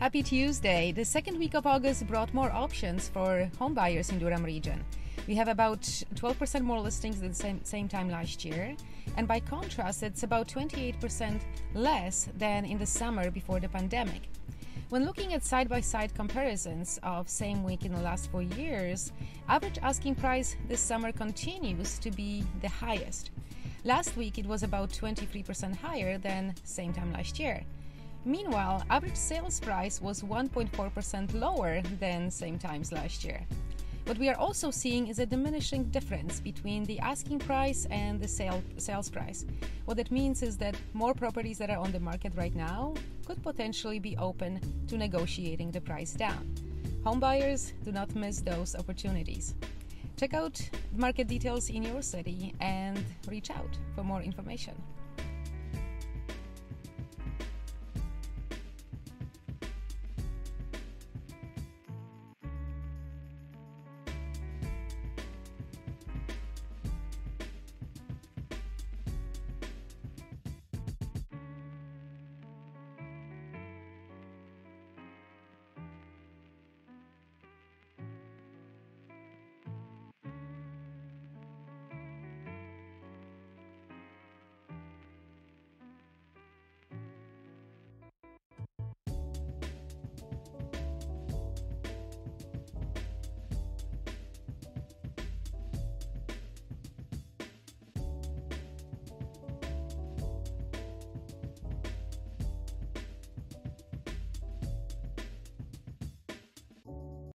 Happy Tuesday. The second week of August brought more options for home buyers in Durham region. We have about 12% more listings than the same, same time last year, and by contrast, it's about 28% less than in the summer before the pandemic. When looking at side-by-side comparisons of same week in the last four years, average asking price this summer continues to be the highest. Last week it was about 23% higher than same time last year. Meanwhile, average sales price was 1.4% lower than same times last year. What we are also seeing is a diminishing difference between the asking price and the sale, sales price. What that means is that more properties that are on the market right now could potentially be open to negotiating the price down. Homebuyers do not miss those opportunities. Check out market details in your city and reach out for more information.